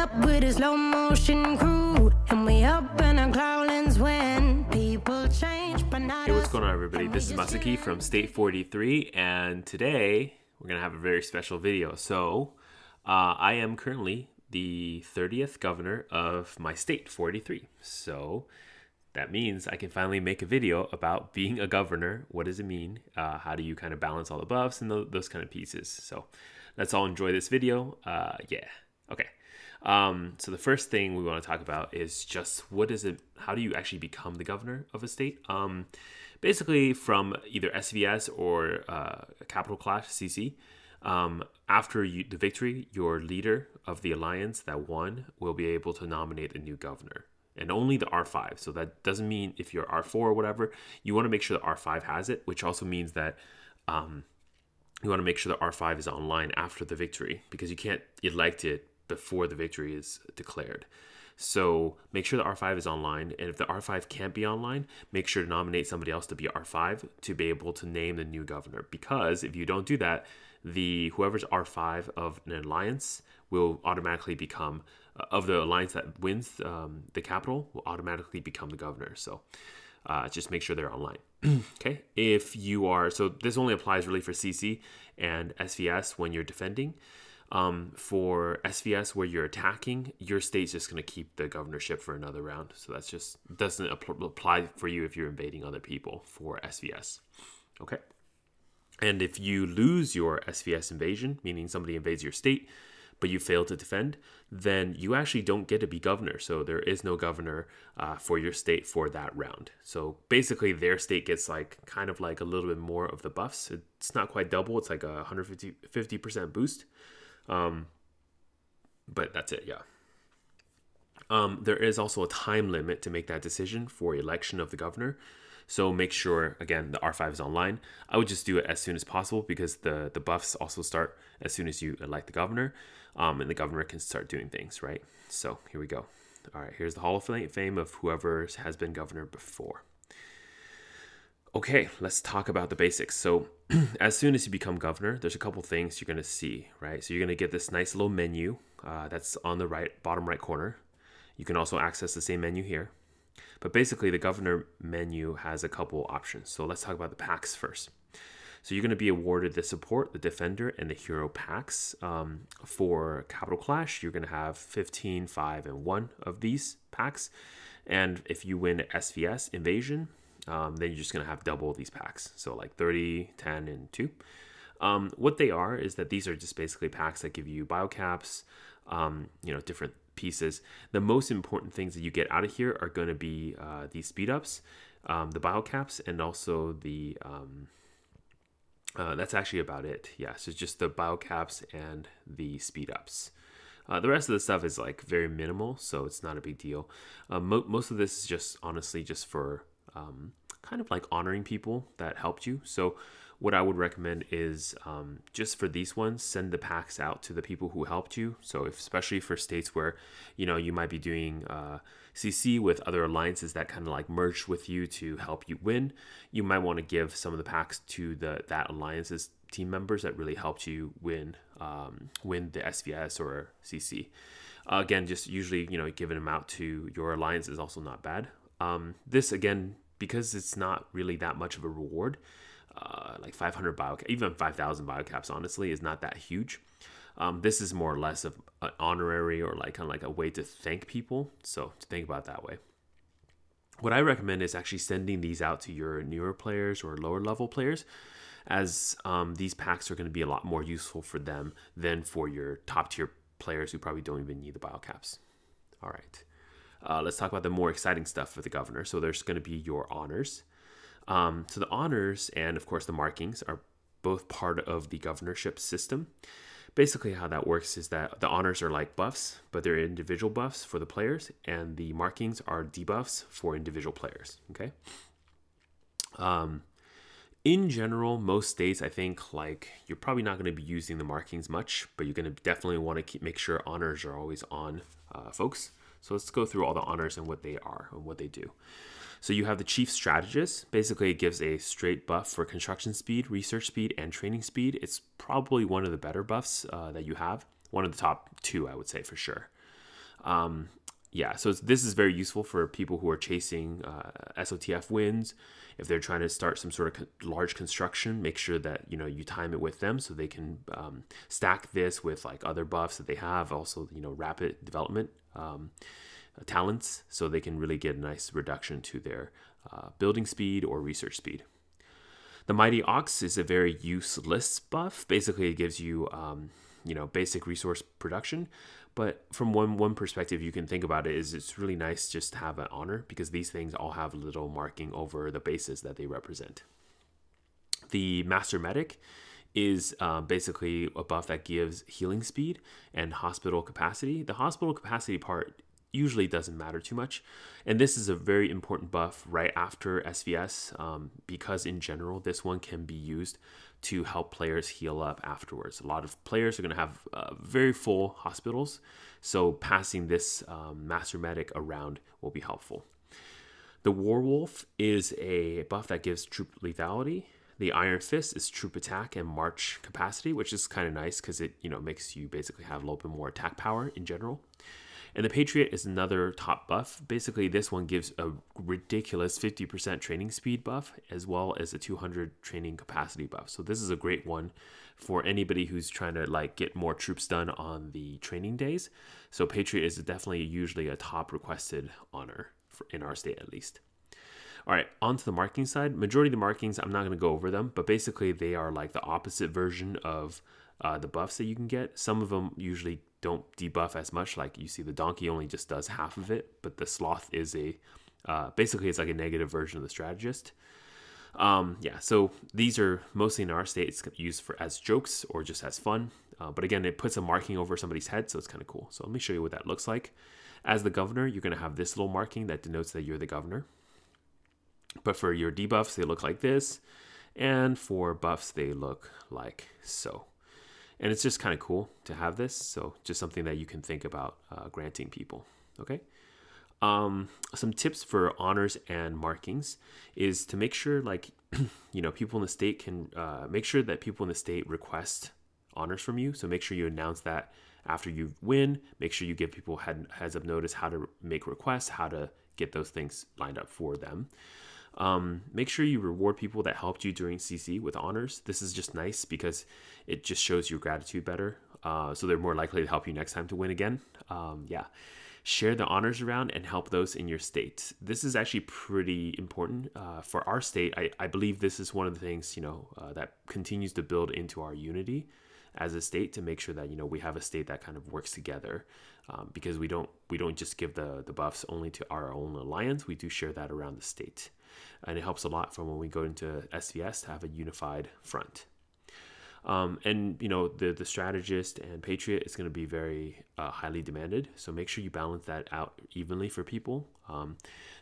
up with a slow motion crew, and we up in our cloudlands when people change, but not Hey, what's going on, everybody? This is Masaki from State 43, and today we're going to have a very special video. So, uh, I am currently the 30th governor of my state, 43. So, that means I can finally make a video about being a governor. What does it mean? Uh, how do you kind of balance all the buffs and tho- those kind of pieces? So, let's all enjoy this video. Uh, yeah. Um, so the first thing we want to talk about is just what is it? How do you actually become the governor of a state? Um, basically, from either SVS or uh, Capital Clash CC. Um, after you, the victory, your leader of the alliance that won will be able to nominate a new governor, and only the R5. So that doesn't mean if you're R4 or whatever, you want to make sure the R5 has it, which also means that um, you want to make sure the R5 is online after the victory because you can't elect it before the victory is declared. So make sure the R5 is online, and if the R5 can't be online, make sure to nominate somebody else to be R5 to be able to name the new governor. Because if you don't do that, the whoever's R5 of an alliance will automatically become uh, of the alliance that wins um, the capital will automatically become the governor. So uh, just make sure they're online. okay. If you are, so this only applies really for CC and SVS when you're defending. Um, for SVS, where you're attacking, your state's just going to keep the governorship for another round. So that's just doesn't apply for you if you're invading other people for SVS. Okay. And if you lose your SVS invasion, meaning somebody invades your state, but you fail to defend, then you actually don't get to be governor. So there is no governor uh, for your state for that round. So basically, their state gets like kind of like a little bit more of the buffs. It's not quite double, it's like a 150 percent boost. Um, but that's it, yeah. Um, there is also a time limit to make that decision for election of the governor. So make sure again the R5 is online. I would just do it as soon as possible because the the buffs also start as soon as you elect the governor, um, and the governor can start doing things right. So here we go. All right, here's the Hall of Fame of whoever has been governor before. Okay, let's talk about the basics. So, as soon as you become governor, there's a couple things you're gonna see, right? So you're gonna get this nice little menu uh, that's on the right bottom right corner. You can also access the same menu here. But basically, the governor menu has a couple options. So let's talk about the packs first. So you're going to be awarded the support, the defender, and the hero packs. Um, for Capital Clash, you're going to have 15, 5, and 1 of these packs. And if you win SVS Invasion, um, then you're just going to have double these packs. So like 30, 10, and 2. Um, what they are is that these are just basically packs that give you biocaps, um, you know, different pieces. The most important things that you get out of here are going to be uh, these speed ups, um, the biocaps, and also the. Um, uh, that's actually about it. Yeah, so just the biocaps and the speed ups. Uh, the rest of the stuff is like very minimal, so it's not a big deal. Uh, mo- most of this is just honestly just for um, kind of like honoring people that helped you. So what I would recommend is um, just for these ones, send the packs out to the people who helped you. So if, especially for states where you know you might be doing uh, CC with other alliances that kind of like merged with you to help you win, you might want to give some of the packs to the that alliance's team members that really helped you win um, win the SVS or CC. Uh, again, just usually you know giving them out to your alliance is also not bad. Um, this again because it's not really that much of a reward uh, like 500 bio, even 5,000 biocaps, honestly, is not that huge. Um, this is more or less of an honorary or like kind of like a way to thank people. So to think about that way. What I recommend is actually sending these out to your newer players or lower level players, as um, these packs are going to be a lot more useful for them than for your top tier players who probably don't even need the biocaps. All right. Uh, let's talk about the more exciting stuff for the governor. So there's going to be your honors. Um, so the honors and of course the markings are both part of the governorship system. Basically, how that works is that the honors are like buffs, but they're individual buffs for the players, and the markings are debuffs for individual players. Okay. Um, in general, most states, I think, like you're probably not going to be using the markings much, but you're going to definitely want to keep make sure honors are always on, uh, folks. So let's go through all the honors and what they are and what they do. So you have the chief strategist. Basically, it gives a straight buff for construction speed, research speed, and training speed. It's probably one of the better buffs uh, that you have. One of the top two, I would say for sure. Um, yeah, so this is very useful for people who are chasing uh, SOTF wins. If they're trying to start some sort of large construction, make sure that you know you time it with them so they can um, stack this with like other buffs that they have. Also, you know, rapid development um, talents, so they can really get a nice reduction to their uh, building speed or research speed. The Mighty Ox is a very useless buff. Basically, it gives you um, you know basic resource production but from one one perspective you can think about it is it's really nice just to have an honor because these things all have a little marking over the bases that they represent. The master medic is uh, basically a buff that gives healing speed and hospital capacity. The hospital capacity part usually doesn't matter too much. And this is a very important buff right after SVS um, because, in general, this one can be used to help players heal up afterwards. A lot of players are going to have uh, very full hospitals, so passing this um, Master Medic around will be helpful. The Warwolf is a buff that gives troop lethality. The Iron Fist is troop attack and march capacity, which is kind of nice because it you know makes you basically have a little bit more attack power in general. And the Patriot is another top buff. Basically, this one gives a ridiculous 50% training speed buff as well as a 200 training capacity buff. So this is a great one for anybody who's trying to like get more troops done on the training days. So Patriot is definitely usually a top requested honor for, in our state at least. All right, on to the marking side. Majority of the markings, I'm not going to go over them, but basically they are like the opposite version of uh, the buffs that you can get. Some of them usually don't debuff as much. Like you see, the donkey only just does half of it, but the sloth is a uh, basically it's like a negative version of the strategist. Um, yeah, so these are mostly in our states used for as jokes or just as fun. Uh, but again, it puts a marking over somebody's head, so it's kind of cool. So let me show you what that looks like. As the governor, you're going to have this little marking that denotes that you're the governor. But for your debuffs, they look like this. And for buffs, they look like so and it's just kind of cool to have this. So just something that you can think about uh, granting people. Okay. Um, some tips for honors and markings is to make sure, like, you know, people in the state can uh, make sure that people in the state request honors from you. So make sure you announce that after you win. Make sure you give people head, heads up notice how to make requests, how to get those things lined up for them. Um, make sure you reward people that helped you during CC with honors. This is just nice because it just shows your gratitude better. Uh, so they're more likely to help you next time to win again. Um, yeah. Share the honors around and help those in your state. This is actually pretty important uh, for our state. I, I believe this is one of the things you know uh, that continues to build into our unity as a state to make sure that you know we have a state that kind of works together um, because we don't we don't just give the the buffs only to our own alliance we do share that around the state and it helps a lot from when we go into SVS to have a unified front. Um, and you know the the strategist and patriot is going to be very uh, highly demanded, so make sure you balance that out evenly for people. Um,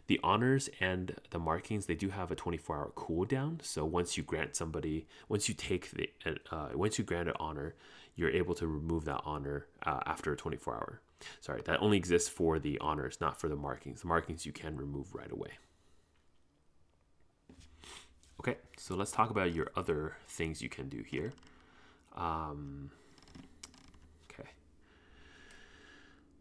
the honors and the markings they do have a 24 hour cooldown. So once you grant somebody, once you take the, uh, once you grant an honor, you're able to remove that honor uh, after a 24 hour. Sorry, that only exists for the honors, not for the markings. The markings you can remove right away. Okay, so let's talk about your other things you can do here. Um, okay.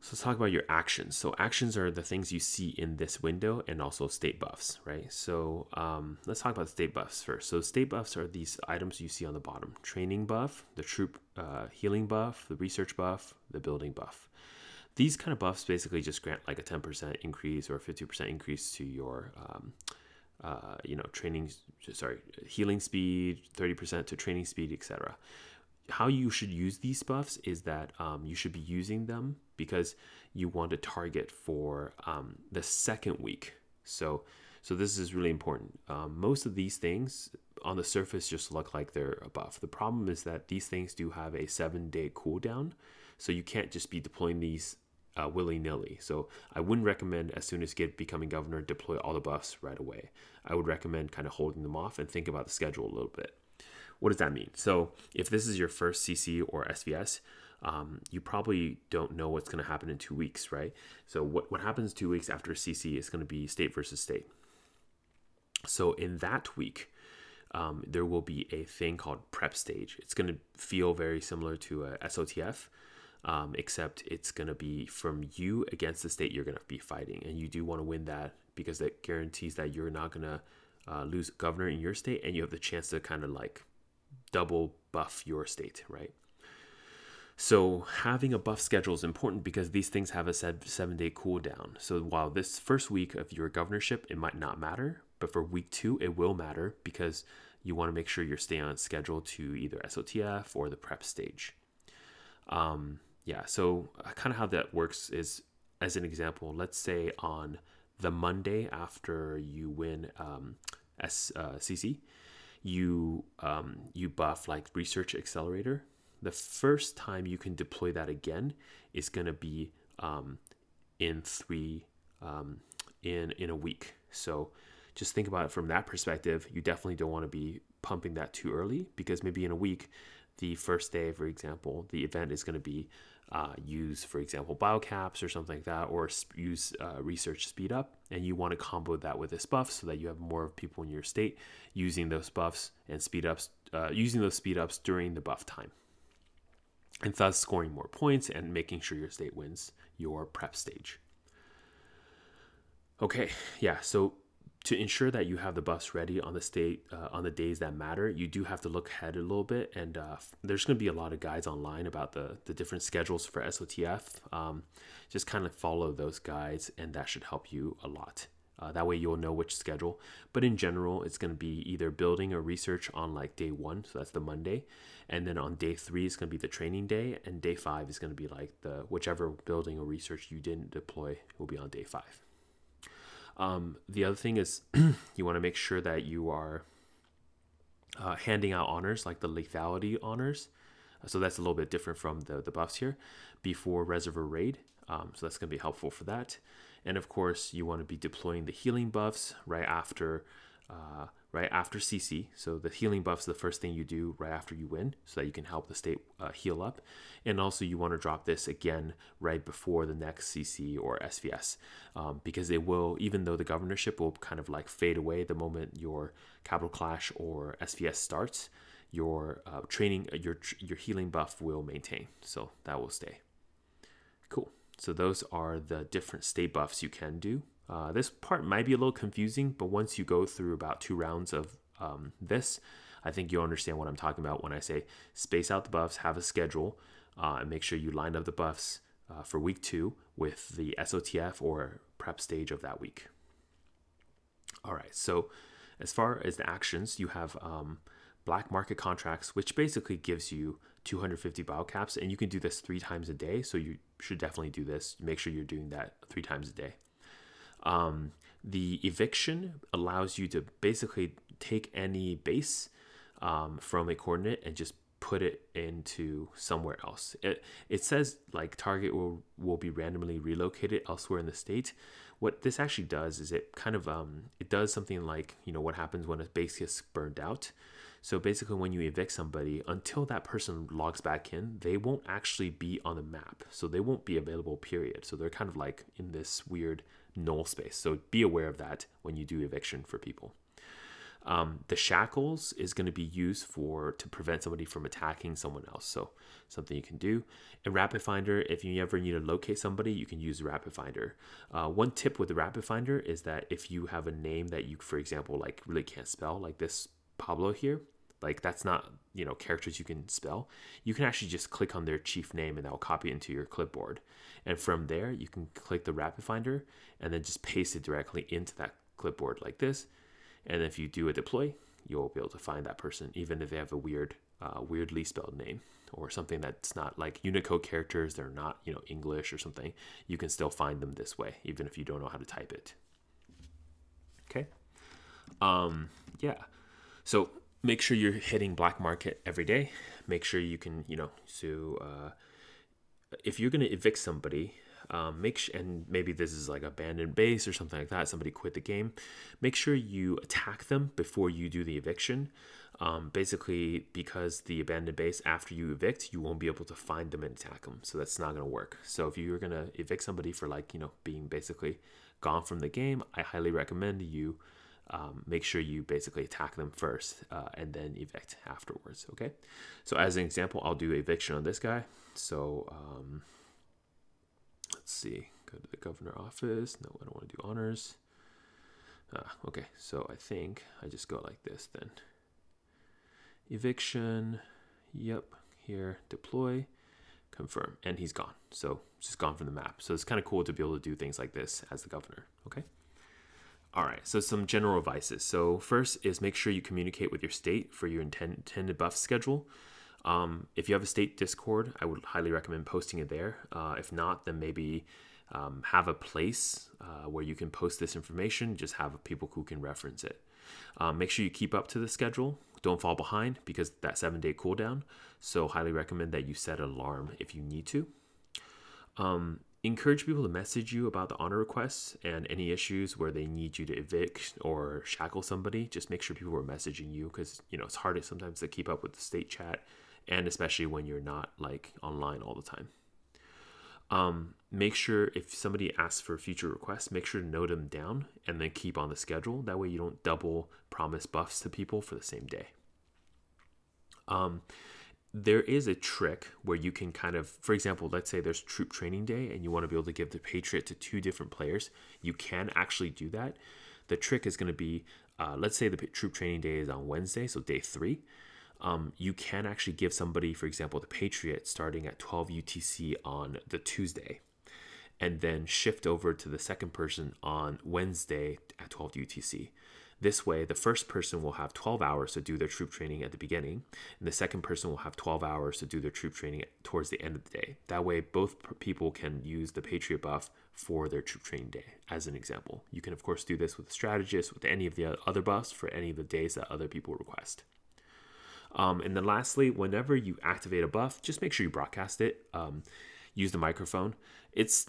So let's talk about your actions. So actions are the things you see in this window and also state buffs, right? So um, let's talk about state buffs first. So state buffs are these items you see on the bottom. Training buff, the troop uh, healing buff, the research buff, the building buff. These kind of buffs basically just grant like a 10% increase or a 50% increase to your um, uh, you know, training, sorry, healing speed, 30% to training speed, etc. How you should use these buffs is that um, you should be using them because you want to target for um, the second week. So, so this is really important. Um, most of these things on the surface just look like they're a buff. The problem is that these things do have a seven day cooldown. So you can't just be deploying these uh, willy nilly. So I wouldn't recommend as soon as get becoming governor deploy all the buffs right away. I would recommend kind of holding them off and think about the schedule a little bit. What does that mean? So if this is your first CC or SVS, um, you probably don't know what's going to happen in two weeks, right? So what what happens two weeks after CC is going to be state versus state. So in that week, um, there will be a thing called prep stage. It's going to feel very similar to a SOTF um, except it's going to be from you against the state you're going to be fighting. And you do want to win that because that guarantees that you're not going to uh, lose governor in your state and you have the chance to kind of like double buff your state, right? So having a buff schedule is important because these things have a seven day cooldown. So while this first week of your governorship, it might not matter, but for week two, it will matter because you want to make sure you're staying on schedule to either SOTF or the prep stage. Um, yeah, so uh, kind of how that works is, as an example, let's say on the Monday after you win um, S, uh, CC, you um, you buff like Research Accelerator. The first time you can deploy that again is going to be um, in three um, in in a week. So just think about it from that perspective. You definitely don't want to be pumping that too early because maybe in a week, the first day, for example, the event is going to be uh, use, for example, biocaps or something like that, or use uh, research speed up. And you want to combo that with this buff so that you have more people in your state using those buffs and speed ups, uh, using those speed ups during the buff time. And thus scoring more points and making sure your state wins your prep stage. Okay, yeah, so to ensure that you have the bus ready on the state uh, on the days that matter, you do have to look ahead a little bit. And uh, there's going to be a lot of guides online about the the different schedules for SOTF. Um, just kind of follow those guides, and that should help you a lot. Uh, that way you'll know which schedule. But in general, it's going to be either building or research on like day one, so that's the Monday, and then on day three is going to be the training day, and day five is going to be like the whichever building or research you didn't deploy will be on day five. Um, the other thing is you want to make sure that you are uh, handing out honors like the lethality honors. So that's a little bit different from the, the buffs here before Reservoir Raid. Um, so that's going to be helpful for that. And of course, you want to be deploying the healing buffs right after uh, right after CC. So the healing buff is the first thing you do right after you win, so that you can help the state uh, heal up. And also, you want to drop this again right before the next CC or SVS, um, because it will, even though the governorship will kind of like fade away the moment your capital clash or SVS starts. Your uh, training, uh, your your healing buff will maintain, so that will stay. Cool. So those are the different state buffs you can do. Uh, this part might be a little confusing, but once you go through about two rounds of um, this, I think you'll understand what I'm talking about when I say space out the buffs, have a schedule, uh, and make sure you line up the buffs uh, for week two with the SOTF or prep stage of that week. All right, so as far as the actions, you have um, black market contracts, which basically gives you 250 biocaps, and you can do this three times a day. So you should definitely do this. Make sure you're doing that three times a day. Um, the eviction allows you to basically take any base um, from a coordinate and just put it into somewhere else. It, it says like target will, will be randomly relocated elsewhere in the state. What this actually does is it kind of um, it does something like you know what happens when a base gets burned out. So basically, when you evict somebody, until that person logs back in, they won't actually be on the map. So they won't be available. Period. So they're kind of like in this weird null space. So be aware of that when you do eviction for people. Um, the shackles is going to be used for to prevent somebody from attacking someone else. So something you can do. And Rapid Finder, if you ever need to locate somebody, you can use Rapid Finder. Uh, one tip with the Rapid Finder is that if you have a name that you, for example, like really can't spell, like this Pablo here, like that's not you know characters you can spell. You can actually just click on their chief name and that will copy it into your clipboard. And from there you can click the rapid finder and then just paste it directly into that clipboard like this. And if you do a deploy you'll be able to find that person even if they have a weird uh, weirdly spelled name or something that's not like unicode characters. They're not you know english or something. You can still find them this way even if you don't know how to type it. Okay? Um yeah. So make sure you're hitting black market every day. Make sure you can, you know, so uh, if you're going to evict somebody, um, make and maybe this is like abandoned base or something like that. Somebody quit the game. Make sure you attack them before you do the eviction. Um, basically, because the abandoned base after you evict, you won't be able to find them and attack them. So that's not going to work. So if you're going to evict somebody for like you know being basically gone from the game, I highly recommend you um, make sure you basically attack them first uh, and then evict afterwards. Okay. So as an example, I'll do eviction on this guy. So um, let's see. Go to the governor office. No, I don't want to do honors. Ah, okay. So I think I just go like this then. Eviction. Yep. Here. Deploy. Confirm. And he's gone. So just gone from the map. So it's kind of cool to be able to do things like this as the governor. Okay. All right, so some general advices. So first is make sure you communicate with your state for your intended buff schedule. Um, if you have a state Discord, I would highly recommend posting it there. Uh, if not, then maybe um, have a place uh, where you can post this information. Just have people who can reference it. Um, make sure you keep up to the schedule. Don't fall behind because that seven day cooldown. So highly recommend that you set an alarm if you need to. Um, encourage people to message you about the honor requests and any issues where they need you to evict or shackle somebody. Just make sure people are messaging you because you know it's hard sometimes to keep up with the state chat and especially when you're not like online all the time. Um, make sure if somebody asks for future requests make sure to note them down and then keep on the schedule. That way you don't double promise buffs to people for the same day. Um, there is a trick where you can kind of, for example, let's say there's troop training day and you want to be able to give the Patriot to two different players. You can actually do that. The trick is going to be, uh, let's say the troop training day is on Wednesday, so day three. Um, you can actually give somebody, for example, the Patriot starting at 12 UTC on the Tuesday, and then shift over to the second person on Wednesday at 12 UTC. This way, the first person will have 12 hours to do their troop training at the beginning, and the second person will have 12 hours to do their troop training towards the end of the day. That way, both people can use the Patriot buff for their troop training day, as an example. You can, of course, do this with a strategist, with any of the other buffs for any of the days that other people request. Um, and then lastly, whenever you activate a buff, just make sure you broadcast it. Um, use the microphone. It's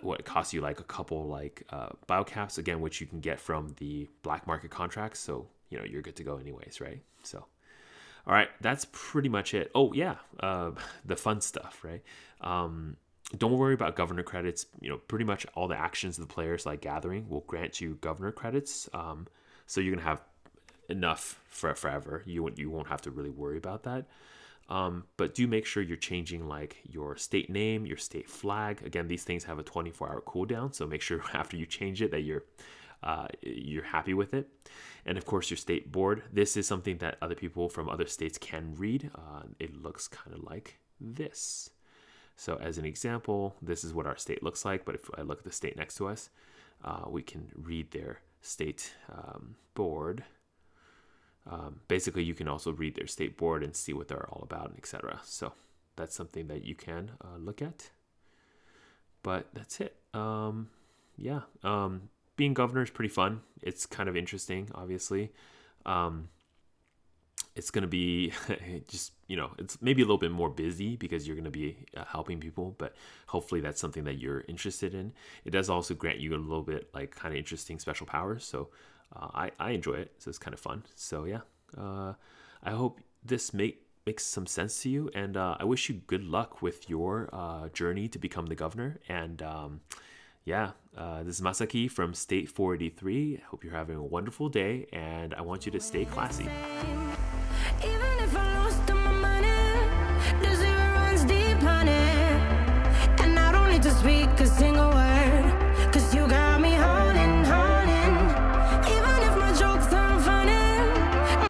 what costs you like a couple like uh, biocaps again, which you can get from the black market contracts. So you know you're good to go anyways, right? So. All right, that's pretty much it. Oh yeah, uh, the fun stuff, right? Um, don't worry about governor credits. You know, pretty much all the actions of the players, like gathering, will grant you governor credits. Um, so you're gonna have enough for forever. You won't you won't have to really worry about that. Um, but do make sure you're changing like your state name, your state flag. Again, these things have a 24 hour cooldown, so make sure after you change it that you're uh, you're happy with it. And of course, your state board. This is something that other people from other states can read. Uh, it looks kind of like this. So, as an example, this is what our state looks like. But if I look at the state next to us, uh, we can read their state um, board. Um, basically, you can also read their state board and see what they're all about, and etc. So that's something that you can uh, look at. But that's it. Um, yeah, um, being governor is pretty fun. It's kind of interesting, obviously. Um, it's going to be just, you know, it's maybe a little bit more busy because you're going to be uh, helping people, but hopefully that's something that you're interested in. It does also grant you a little bit like kind of interesting special powers. So uh, I, I enjoy it. So it's kind of fun. So yeah, uh, I hope this make makes some sense to you, and uh, I wish you good luck with your uh, journey to become the governor. And um, yeah, uh, this is Masaki from State 483. I hope you're having a wonderful day, and I want you to stay classy.